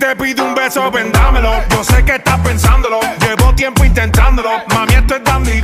te pido un beso, vendámelo. Yo sé que estás pensándolo. Llevo tiempo intentándolo. Mami, esto es dando y